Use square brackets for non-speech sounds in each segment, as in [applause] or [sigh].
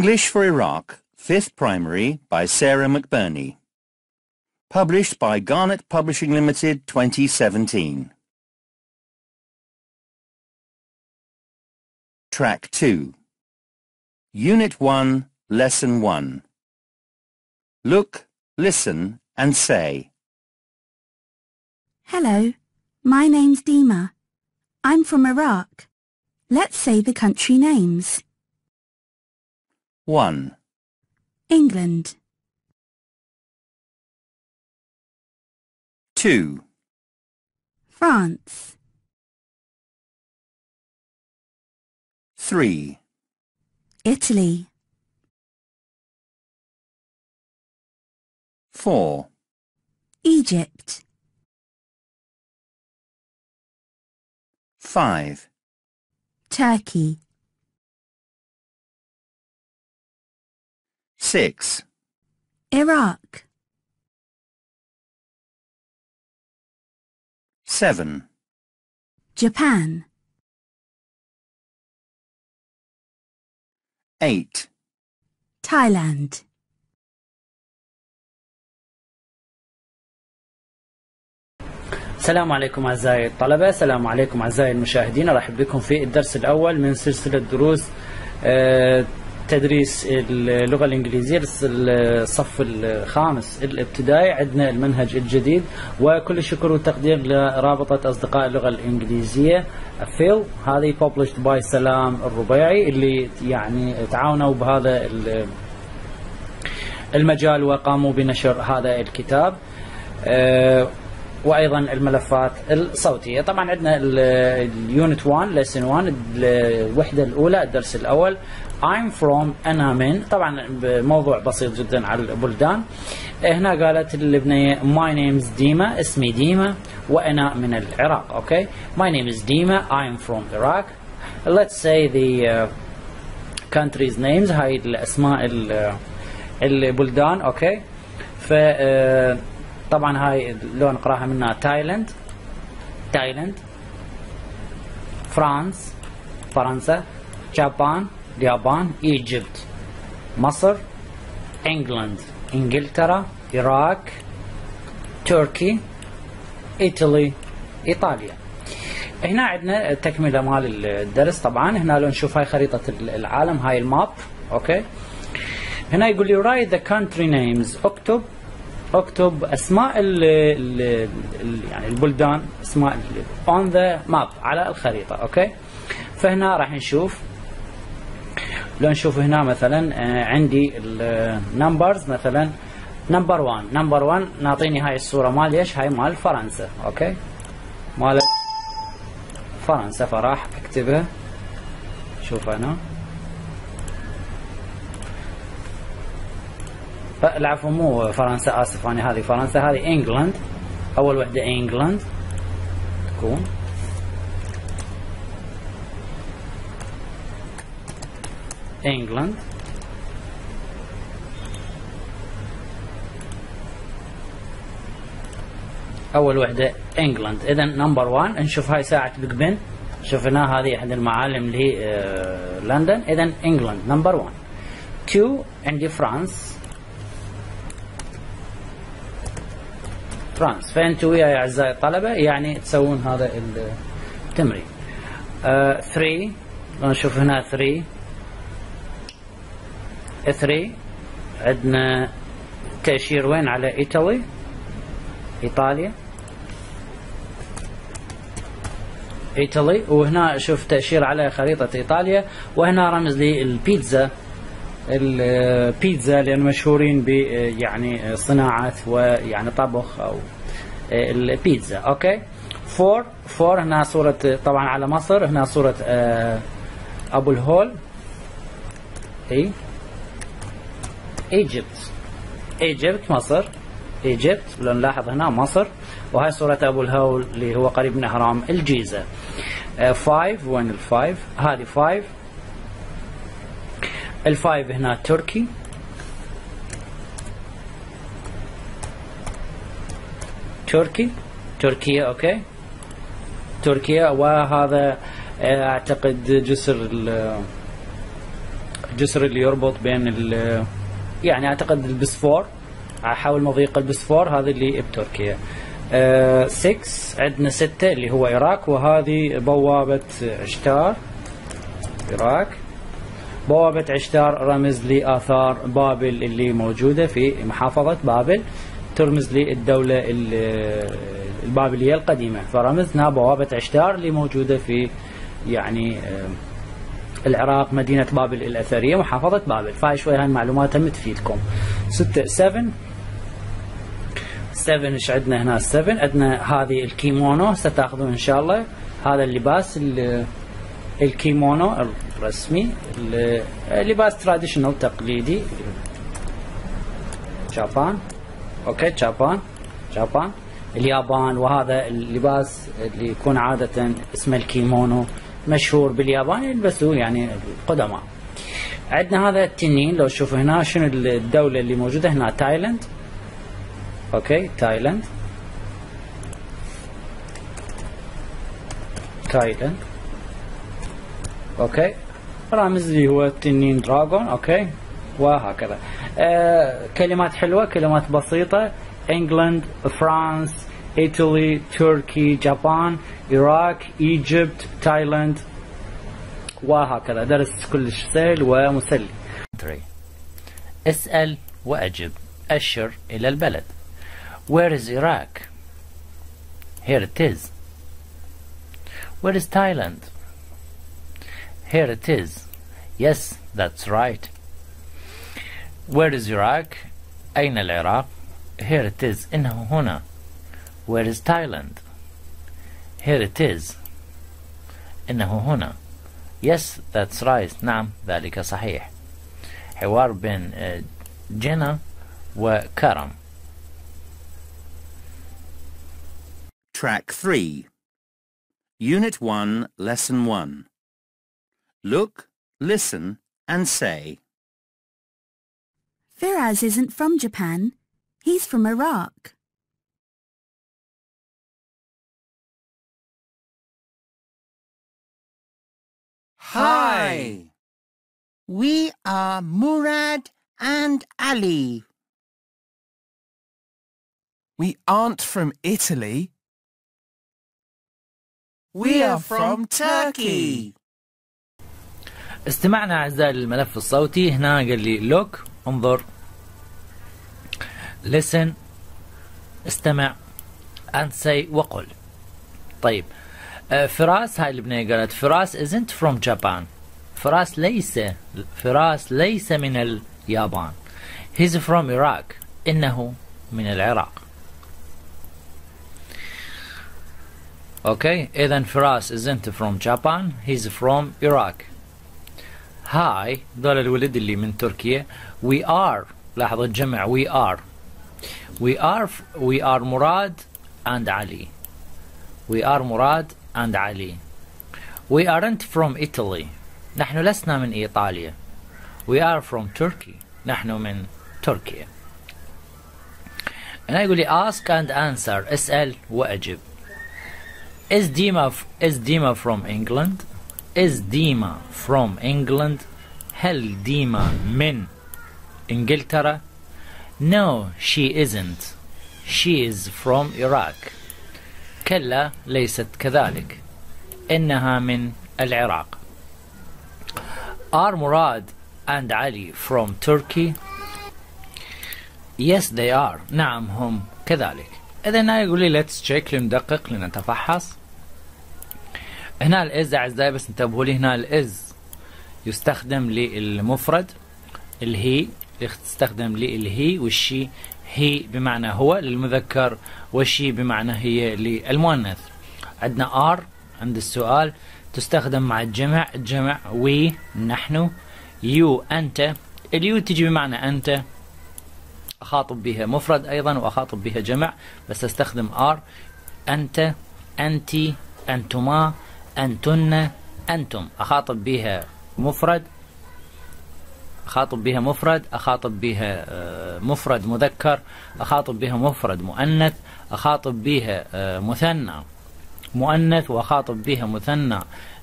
English for Iraq, 5th Primary by Sarah McBurney. Published by Garnet Publishing Limited 2017. Track 2. Unit 1, Lesson 1. Look, listen and say. Hello, my name's Dima. I'm from Iraq. Let's say the country names. 1, England, 2, France, 3, Italy, 4, Egypt, 5, Turkey, 6, Iraq, 7, Japan, 8, Thailand. السلام عليكم أعزائي الطلبة السلام عليكم أعزائي المشاهدين. أرحب بكم في الدرس الأول من سلسلة دروس آه، تدريس اللغة الإنجليزية الصف الخامس الابتدائي عندنا المنهج الجديد وكل الشكر والتقدير لرابطة أصدقاء اللغة الإنجليزية فيل. هذه published by سلام الربيعي اللي يعني تعاونوا بهذا ال- المجال وقاموا بنشر هذا الكتاب. آه، وأيضا الملفات الصوتية. طبعا عندنا ال unit 1 lesson 1 الوحده الأولى الدرس الأول. I'm from أنا من طبعا موضوع بسيط جدا على البلدان. هنا قالت البنيه my name is ديما اسمي ديما وأنا من العراق. okay؟ My name is ديما I'm from Iraq. Let's say the uh, countries names هاي الأسماء ال- البلدان. okay؟ ف آه، طبعا هاي لو نقراها منها Thailand تايلاند فرانس فرنسا Japan اليابان Egypt مصر England إنجلترا العراق Turkey Italy إيطاليا. هنا عندنا تكملة مال الدرس. طبعا هنا لو نشوف هاي خريطة العالم هاي ال map okay؟ هنا يقول لي write the country names. اكتب اكتب أسماء ال ال ال يعني البلدان أسماء on the map على الخريطة okay؟ فهنا راح نشوف لو نشوف هنا مثلا آه، عندي ال numbers مثلا number 1 number 1 نعطيني هاي الصورة مال إيش؟ هاي مال فرنسا okay؟ مال فرنسا فراح أكتبها. شوف هنا العفو مو فرنسا آسف أنا هذه فرنسا هذه إنجلند أول وحدة إنجلند. تكون. إنجلند. أول وحدة England. اذا number 1 نشوف هاي ساعة Big Ben. شفنا هذه أحد المعالم اللي هي آه، لندن. اذا England number 1 2 عندي France. France. فانتوا وياي أعزائي الطلبة يعني تسوون هذا التمرين. 3 نشوف هنا 3 3 عندنا تأشير وين؟ على إيطالي. إيطاليا. إيطالي. وهنا شوف تأشير على خريطة إيطاليا. وهنا رمز لي البيتزا لأن مشهورين ب يعني صناعة ويعني طبخ أو البيتزا. okay؟ four four هنا صورة طبعا على مصر هنا صورة آه، أبو الهول. اي Egypt. Egypt مصر. Egypt لو نلاحظ هنا مصر. وهاي صورة أبو الهول اللي هو قريب من أهرام الجيزة. آه، five وين ال five هذه five ال five هنا Turkey. Turkey. تركيا okay. تركيا وهذا آه، أعتقد جسر ال- الجسر اللي يربط بين يعني أعتقد البسفور. حول مضيق البسفور هذا اللي بتركيا 6 عندنا 6 اللي هو العراق وهذه بوابة عشتار العراق بوابة عشتار رمز لآثار بابل اللي موجودة في محافظة بابل ترمز للدولة البابلية القديمة. فرمزنا بوابة عشتار اللي موجودة في يعني العراق مدينة بابل الأثرية محافظة بابل. فهاي شوي هاي المعلومات هم تفيدكم. 6 7 7 إيش عندنا هنا؟ 7 عندنا هذه الكيمونو ستاخذون إن شاء الله. هذا اللباس الكيمونو الرسمي لباس traditional تقليدي. Japan. Okay Japan. Japan. اليابان وهذا اللباس اللي يكون عادة اسمه الكيمونو مشهور باليابان يلبسوه يعني القدماء عندنا هذا التنين لو تشوفوا هنا شنو الدولة اللي موجودة هنا؟ Thailand. Okay Thailand. Thailand. Okay رامز اللي هو تنين dragon okay وهكذا آه كلمات حلوة كلمات بسيطة England France Italy Turkey Japan العراق Egypt Thailand وهكذا درس كلش سهل ومسلي اسأل وأجب أشر إلى البلد Where is Iraq? Here it is. Where is Thailand? Here it is. Yes, that's right. Where is Iraq? أين العراق? Here it is. إنه هنا. Where is Thailand? Here it is. إنه هنا. Yes, that's right. نعم, ذلك صحيح. حوار بين جنى وكرم. Track 3 Unit 1, Lesson 1 Look, listen and say Firaz isn't from Japan. He's from Iraq. Hi. We are Murad and Ali. We aren't from Italy. We are from Turkey. استمعنا أعزائي للملف الصوتي هنا قال لي look انظر listen استمع and say وقل. طيب. آه، فراس هاي البنية قالت فراس isn't from Japan. فراس ليس فراس ليس من اليابان. He's from Iraq. إنه من العراق. okay اذا فراس isn't from Japan. He's from Iraq. هاي دول الولد اللي من تركيا we are لاحظوا الجمع we are we are we are مراد and علي we are مراد and علي we aren't from Italy نحن لسنا من إيطاليا we are from Turkey نحن من تركيا أنا يقول لي ask and answer اسأل وأجب is Dima is Dima from England is Dima from England هل ديما من إنجلترا No she isn't she is from Iraq كلا ليست كذلك إنها من العراق Are Murad and Ali from Turkey Yes they are نعم هم كذلك إذا يقول لي let's check لندقق لنتفحص هنا الإز أعزائي بس انتبهوا لي هنا الإز يستخدم للمفرد الهي يستخدم للهي والشي هي بمعنى هو للمذكر وال she بمعنى هي للمؤنث. عندنا are عند السؤال تستخدم مع الجمع الجمع we نحن you أنت ال you تجي بمعنى أنت. أخاطب بها مفرد أيضا وأخاطب بها جمع بس أستخدم are. أنت أنت أنتما. أنتن أنتم. أخاطب بها مفرد أخاطب بها مفرد أخاطب بها آه، مفرد مذكر أخاطب بها مفرد مؤنث أخاطب بها آه، مثنى مؤنث وأخاطب بها مثنى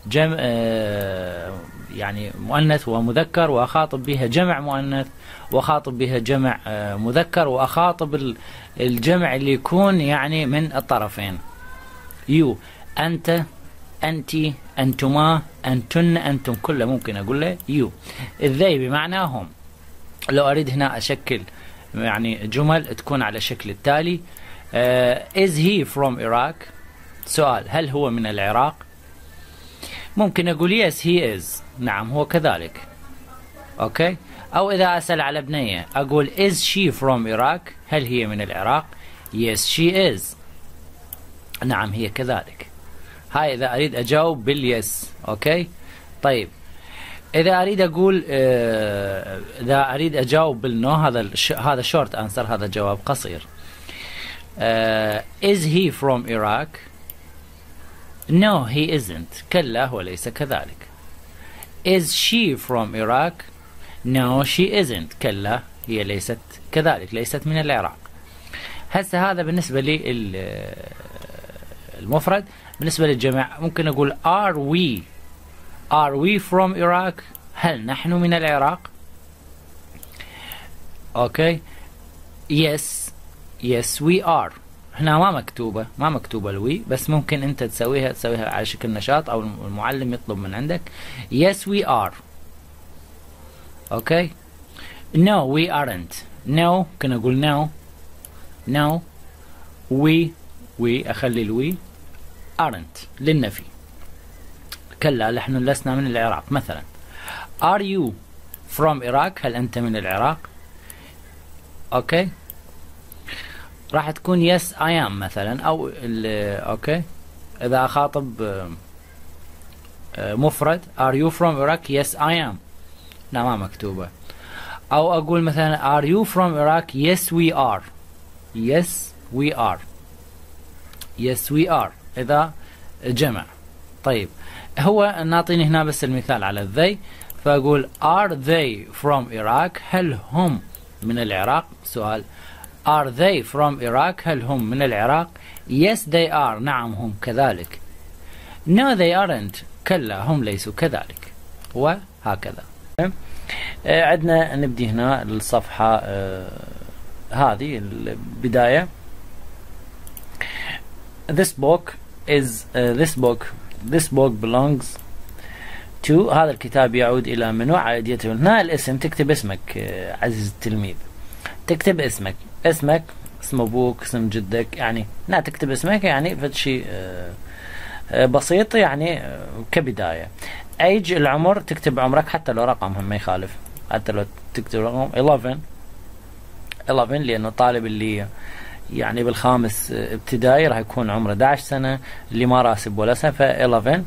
جمع آه، يعني مؤنث ومذكر وأخاطب بها جمع مؤنث وأخاطب بها جمع مذكر وأخاطب ال- الجمع اللي يكون يعني من الطرفين. يو أنت أنت أنتما أنتن أنتم كله ممكن أقول له يو الذي بمعنى هم. لو أريد هنا أشكل يعني جمل تكون على الشكل التالي آه، is he from Iraq سؤال هل هو من العراق؟ ممكن أقول yes he is. نعم هو كذلك. okay؟ أو إذا أسأل على بنية أقول is she from Iraq هل هي من العراق؟ Yes she is. نعم هي كذلك. هاي إذا أريد أجاوب بال yes okay؟ طيب. إذا أريد أقول آه، إذا أريد أجاوب بالنو هذا. هذا شورت أنسر هذا جواب قصير. آه، is he from Iraq? No he isn't. كلا هو ليس كذلك. Is she from Iraq? No she isn't. كلا هي ليست كذلك ليست من العراق. هسه هذا بالنسبة المفرد. بالنسبة للجمع ممكن أقول are we are we from Iraq هل نحن من العراق؟ okay. Yes. Yes we are. هنا ما مكتوبة ما مكتوبة ال we بس ممكن أنت تسويها تسويها على شكل نشاط أو المعلم يطلب من عندك. Yes we are. okay. No we aren't. No كنا أقول no. No. We we أخلي ال we aren't للنفي. كلا نحن لسنا من العراق مثلا. Are you from Iraq هل أنت من العراق؟ okay. راح تكون yes I am مثلا أو okay. إذا أخاطب آه، مفرد are you from Iraq yes I am. لا ما مكتوبة. أو أقول مثلا are you from Iraq yes we are. Yes we are. Yes we are. إذا جمع. طيب هو نعطيني هنا بس المثال على الذي فأقول are they from Iraq هل هم من العراق؟ سؤال. Are they from Iraq هل هم من العراق؟ Yes they are. نعم هم كذلك. No they aren't. كلا هم ليسوا كذلك. وهكذا. آه، عندنا نبدي هنا الصفحة آه، هذه البداية. This book is uh, this book this book belongs to هذا الكتاب يعود إلى منو؟ عائديته هنا الاسم تكتب اسمك آه، عزيز التلميذ. تكتب اسمك. اسمك اسم أبوك اسم جدك يعني لا تكتب اسمك يعني فد شيء آه، آه، بسيط يعني كبداية. ايج العمر تكتب عمرك حتى لو رقم ما يخالف. حتى لو تكتب رقم 11 11 لأنه الطالب اللي يعني بالخامس ابتدائي راح يكون عمره 11 سنة اللي ما راسب ولا سنة ف 11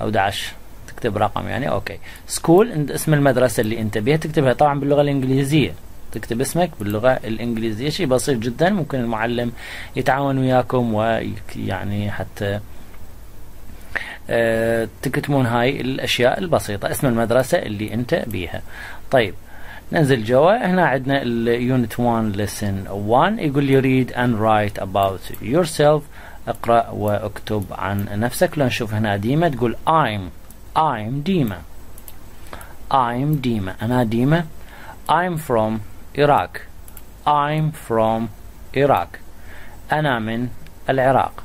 أو 11 تكتب رقم يعني okay. school اسم المدرسة اللي أنت بيها تكتبها طبعا باللغة الإنجليزية. تكتب اسمك باللغة الإنجليزية شيء بسيط جدا. ممكن المعلم يتعاون وياكم ويعني حتى آه، تكتبون هاي الأشياء البسيطة اسم المدرسة اللي أنت بيها. طيب ننزل جوا هنا عندنا اليونت 1 lesson 1 يقول لي read and write about yourself. اقرأ واكتب عن نفسك. لو نشوف هنا ديما تقول I'm. I'm ديما. I'm ديما. أنا ديما. I'm from Iraq. I'm from Iraq. أنا من العراق.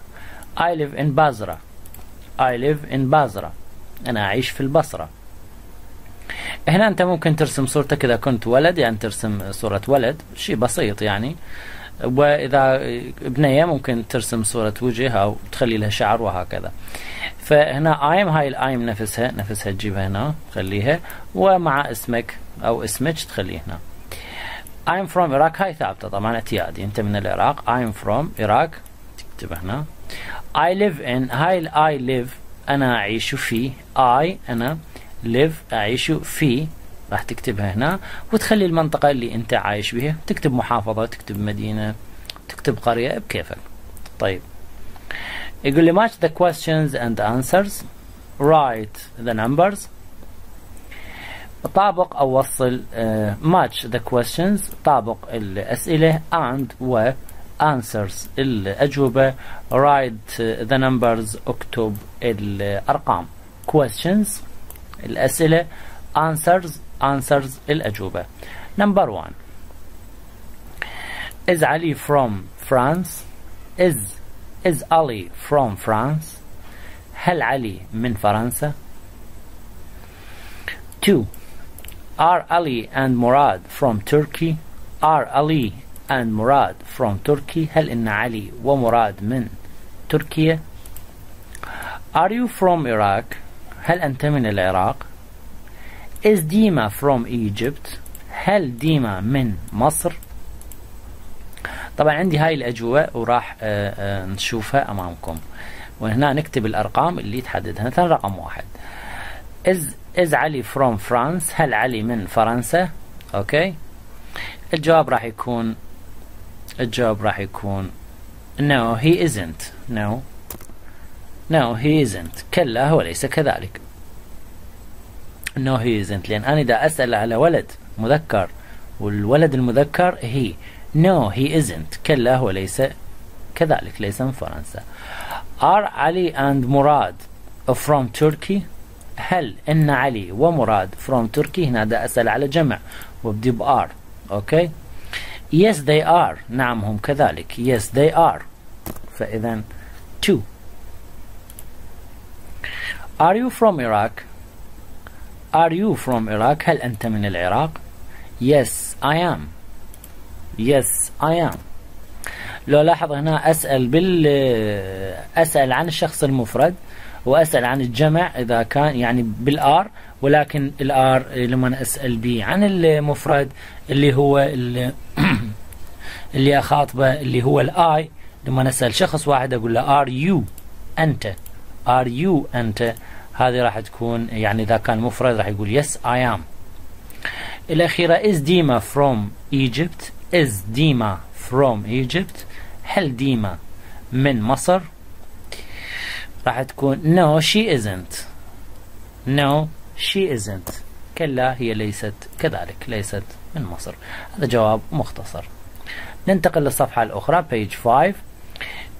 I live in Basra. I live in Basra. أنا أعيش في البصرة. هنا أنت ممكن ترسم صورتك إذا كنت ولد يعني ترسم صورة ولد شيء بسيط يعني. وإذا بنية ممكن ترسم صورة وجه أو تخلي لها شعر وهكذا. فهنا ايم هاي الايم نفسها نفسها تجيبها هنا تخليها. ومع اسمك أو اسمك تخليه هنا. I'm from Iraq هاي ثابتة طبعا اعتيادي. أنت من العراق I'm from Iraq. تكتب هنا. I live in هاي ال I live أنا أعيش في I أنا live أعيش في راح تكتبها هنا. وتخلي المنطقة اللي أنت عايش بها تكتب محافظة تكتب مدينة تكتب قرية بكيفك. طيب. يقول لي match the questions and answers. Write the numbers. طابق أو وصل uh, match the questions. طابق الأسئلة and و answers الأجوبة. Write the numbers. اكتب الأرقام. Questions. الأسئلة answers answers الأجوبة number one is Ali from France is is Ali from France هل علي من فرنسا 2 are Ali and Murad from Turkey are Ali and Murad from Turkey هل إن علي ومراد من تركيا Are you from Iraq هل أنت من العراق؟ Is Dima from Egypt? هل ديما من مصر؟ طبعا عندي هاي الأجوبة وراح آه، آه، نشوفها أمامكم. وهنا نكتب الأرقام اللي تحددها. مثلا رقم واحد. Is is علي from France هل علي من فرنسا؟ أوكي. الجواب راح يكون الجواب راح يكون no he isn't. No. No he isn't. كلا هو ليس كذلك. No he isn't. لأن أنا إذا أسأل على ولد مذكر والولد المذكر he. No he isn't. كلا هو ليس كذلك. ليس من فرنسا. Are علي and مراد from Turkey? هل إن علي ومراد from Turkey هنا دا أسأل على جمع. وبدي بآر أوكي yes they are. نعم هم كذلك. Yes they are. فإذا two. Are you from Iraq? Are you from Iraq? هل أنت من العراق؟ Yes I am. Yes I am. لو لاحظ هنا أسأل بال أسأل عن الشخص المفرد وأسأل عن الجمع إذا كان يعني بالآر ولكن الآر لما أسأل به عن المفرد اللي هو [clears throat] اللي أخاطبه اللي هو الآي لما نسأل شخص واحد أقول له are you? أنت. Are you? أنت. هذه راح تكون يعني إذا كان مفرد راح يقول yes I am. الأخيرة is Dima from Egypt. Is Dima from Egypt. هل ديما من مصر؟ راح تكون no she isn't. No she isn't. كلا هي ليست كذلك ليست من مصر. هذا جواب مختصر. ننتقل للصفحة الأخرى page 5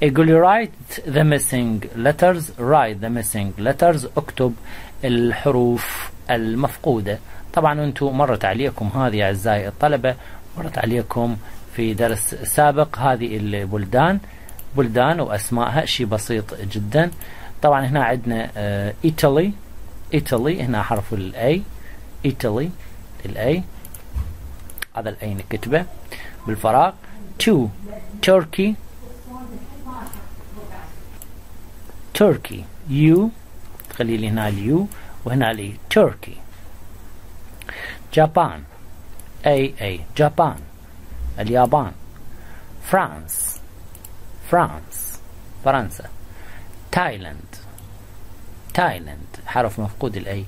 يقول write the missing letters write the missing letters اكتب الحروف المفقودة. طبعا أنتم مرت عليكم هذه أعزائي الطلبة مرت عليكم في درس سابق هذه البلدان. بلدان وأسمائها شيء بسيط جدا. طبعا هنا عندنا إيطالي إيطالي هنا حرف ال I Italy ال I هذا ال I نكتبه. بالفراغ. تو Turkey Turkey. U تخلي لي هنا ال U وهنا لي Turkey. Japan. A A Japan. اليابان. France. France. فرنسا. Thailand. Thailand. حرف مفقود ال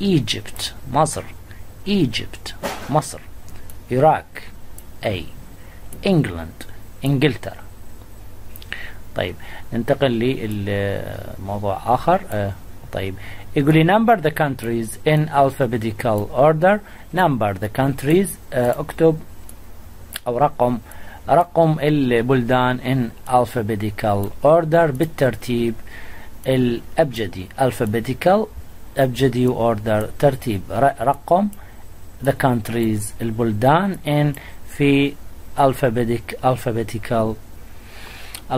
E Egypt. مصر. Egypt. مصر. عراق E England. إنجلترا. طيب ننتقل لموضوع اخر آه طيب يقول لي number the countries in alphabetical order number the countries آه اكتب أو رقم رقم البلدان in alphabetical order بالترتيب الابجدي alphabetical ابجدي order ترتيب رقم the countries البلدان in في alphabetic alphabetical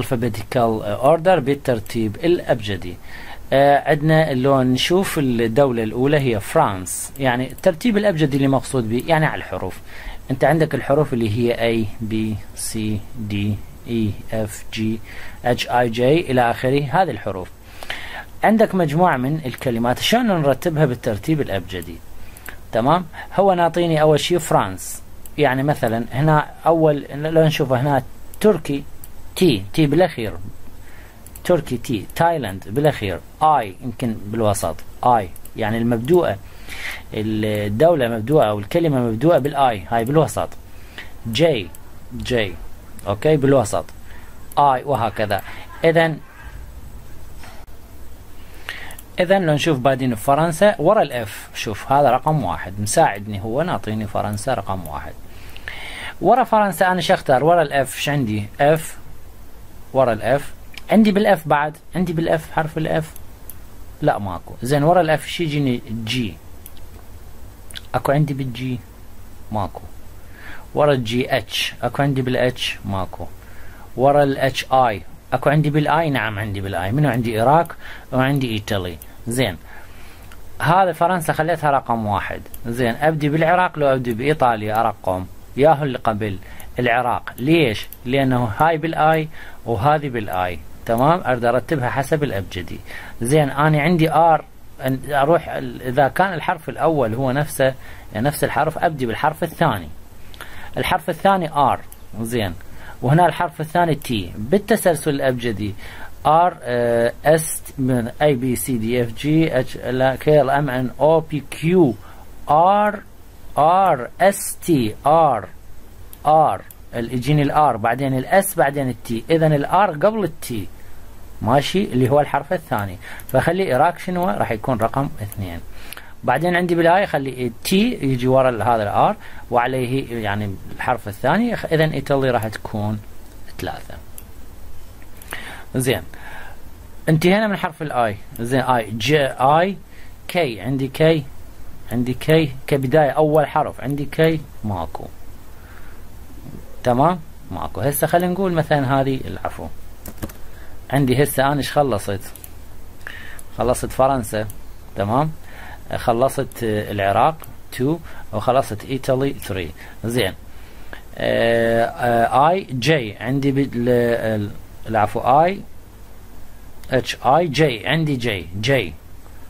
alphabetical order بالترتيب الأبجدي. آه عندنا اللون نشوف الدولة الأولى هي فرانس. يعني الترتيب الأبجدي اللي مقصود به يعني على الحروف. أنت عندك الحروف اللي هي A B C D E F G H I J إلى آخره. هذه الحروف. عندك مجموعة من الكلمات. شلون نرتبها بالترتيب الأبجدي؟ تمام؟ هو نعطيني أول شيء فرانس. يعني مثلا هنا أول لو نشوف هنا Turkey T T بالأخير. Turkey T Thailand بالأخير. I يمكن بالوسط I يعني المبدوءة. الدولة مبدوءة أو الكلمة مبدوءة بال I. هاي بالوسط J J okay؟ بالوسط I وهكذا. إذا إذا لو نشوف بعدين فرنسا. ورا ال F. شوف هذا رقم واحد. مساعدني هو نعطيني فرنسا رقم واحد. ورا فرنسا أنا شو أختار؟ ورا ال F. إيش عندي؟ F. ورا ال F عندي بال F بعد عندي بال F حرف ال F لا ماكو. زين ورا ال F شي يجيني G أكو عندي بال G ماكو. ورا الجي اتش أكو عندي بالاتش ماكو. ورا الاتش اي أكو عندي بالاي نعم عندي بالاي منو؟ عندي العراق وعندي ايطالي زين. هذا فرنسا خليتها رقم واحد. زين أبدي بالعراق لو أبدي بإيطاليا أرقم. ياهو اللي قبل. العراق. ليش؟ لأنه هاي بال I وهذه بال I. تمام؟ أريد أرتبها حسب الأبجدي. زين أنا عندي R أروح إذا كان الحرف الأول هو نفسه نفس الحرف أبدي بالحرف الثاني. الحرف الثاني R. زين. وهنا الحرف الثاني T. بالتسلسل الأبجدي R S من A B C D F G H K L M N O P Q R R S T R R يجيني ال R بعدين ال S بعدين ال T. اذا ال R قبل ال T. ماشي؟ اللي هو الحرف الثاني. فخلي Iraq شنو؟ راح يكون رقم اثنين. بعدين عندي بال I خلي T يجي ورا هذا ال R وعليه يعني الحرف الثاني. اذا ايطالي راح تكون ثلاثة. زين. انتهينا من حرف ال I زين I J I K عندي K عندي K كبداية أول حرف. عندي K ماكو. تمام؟ ماكو. هسه خلينا نقول مثلا هذه العفو. عندي هسه أنا إيش خلصت؟ خلصت فرنسا. تمام؟ خلصت العراق 2 وخلصت إيطالي 3 زين. I J عندي العفو I H I J عندي J J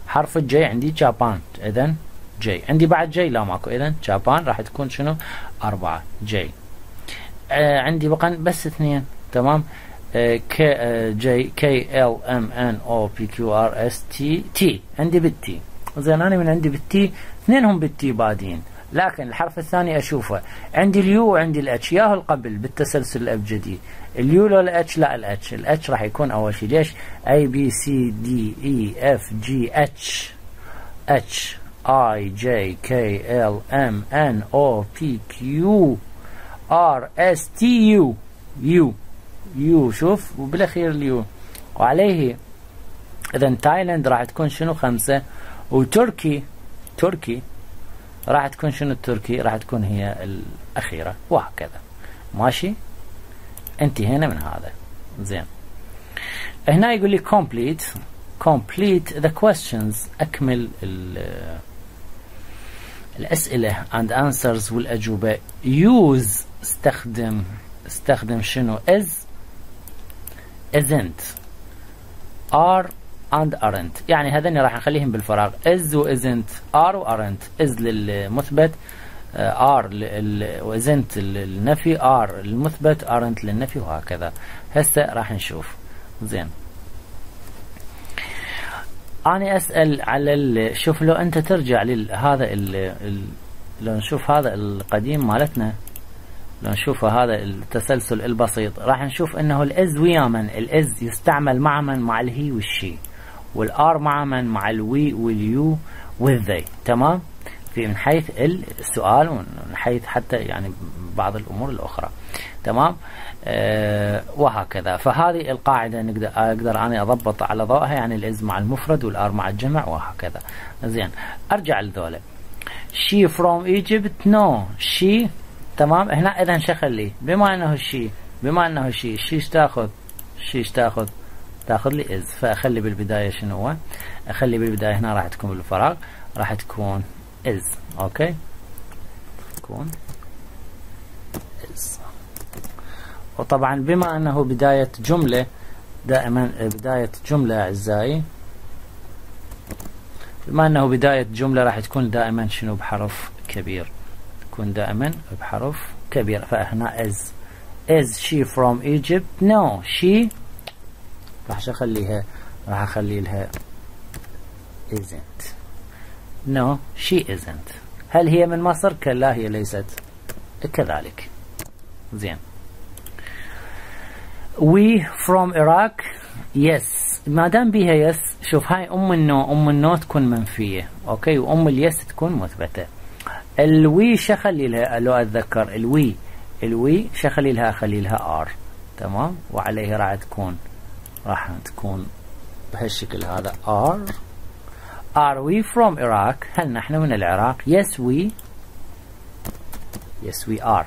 حرف ال J عندي Japan اذا J عندي بعد J لا ماكو. اذا Japan راح تكون شنو؟ أربعة. J آه عندي بقى بس اثنين تمام؟ آه K آه J K L M N O P Q R S T T عندي بال T زين أنا من عندي بال T اثنينهم بال T بادين لكن الحرف الثاني أشوفه. عندي ال U وعندي ال H ياهو القبل بالتسلسل الابجدي اليو لو الاتش لا الاتش الاتش راح يكون أول شيء ليش؟ A B C D E F G H H I J K L M N O P Q R S T U U U شوف وبالأخير ال U وعليه إذا Thailand راح تكون شنو؟ خمسة. و Turkey Turkey راح تكون شنو التركي؟ راح تكون هي الأخيرة. وهكذا. ماشي؟ انتهينا من هذا. زين. هنا يقول لي complete. Complete the questions. أكمل الأسئلة and answers والأجوبة. Use استخدم استخدم شنو؟ is isn't. are and aren't. يعني هذني راح نخليهم بالفراغ. is و isn't are و aren't. is للمثبت are و isn't للنفي are للمثبت aren't للنفي وهكذا. هسه راح نشوف. زين. أنا أسأل على شوف لو أنت ترجع لهذا لو نشوف هذا القديم مالتنا. لو نشوف هذا التسلسل البسيط. راح نشوف إنه الإز ويا من؟ الإز يستعمل مع من؟ مع الهي والشي. والآر مع من؟ مع الوي واليو والذي. تمام؟ في من حيث السؤال ومن حيث حتى يعني بعض الأمور الأخرى. تمام؟ آه وهكذا. فهذه القاعدة نقدر أقدر أنا أضبط على ضوءها. يعني الإز مع المفرد والآر مع الجمع وهكذا. زين. أرجع لذولا. She from Egypt? No. She تمام؟ هنا اذا شخلي بما أنه شي بما أنه شي شي إيش تاخذ شي إيش تاخذ تاخذ لي is. فأخلي بالبداية شنو هو؟ أخلي بالبداية هنا راح تكون بالفراغ راح تكون is. okay؟ تكون is. وطبعا بما أنه بداية جملة دائما بداية جملة أعزائي بما أنه بداية جملة راح تكون دائما شنو؟ بحرف كبير. تكون دائما بحرف كبير فهنا is. Is she from Egypt? No she راح اخليها راح أخلي لها isn't. No she isn't. هل هي من مصر؟ كلا هي ليست. كذلك. زين. We from Iraq? Yes. ما دام بيها yes شوف هاي أم ال no أم ال no تكون منفية. okay؟ وأم ال yes تكون مثبتة. ال we شخلي لها لو أتذكر ال we ال we شخلي لها خلي لها are. تمام؟ وعليه راح تكون راح تكون بهالشكل هذا are. Are we from Iraq? هل نحن من العراق؟ Yes we. Yes we are.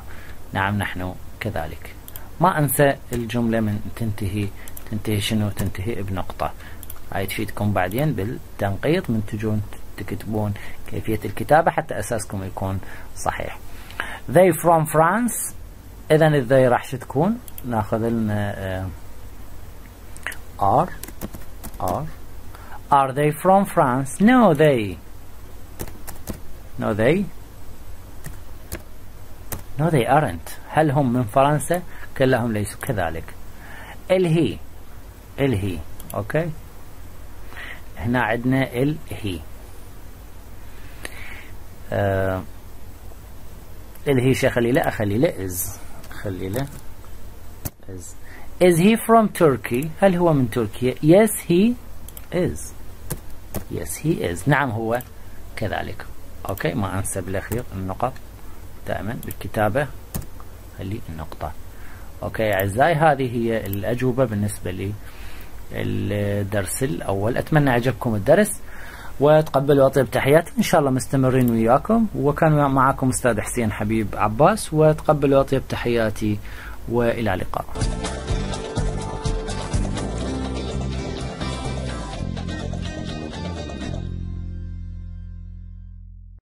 نعم نحن كذلك. ما أنسى الجملة من تنتهي تنتهي شنو؟ تنتهي بنقطة. هاي تفيدكم بعدين بالتنقيط من تجون تكتبون كيفية الكتابة حتى أساسكم يكون صحيح. They from France. إذا they راح تكون؟ ناخذ لنا uh, are are are they from France? No they. No they. No they aren't. هل هم من فرنسا؟ كلهم ليسوا كذلك. الهي ال he okay هنا عندنا ال he آه ال he شي اخلي له اخلي له is اخلي له is is he from Turkey هل هو من تركيا؟ Yes he is. Yes he is. نعم هو كذلك. okay ما انسى بالاخير النقط دائما بالكتابة خلي النقطة أوكي أعزائي هذه هي الأجوبة بالنسبة لي الدرس الأول. أتمنى عجبكم الدرس. وتقبلوا أطيب تحياتي إن شاء الله مستمرين وياكم. وكان معكم أستاذ حسين حبيب عباس. وتقبلوا أطيب تحياتي. وإلى اللقاء.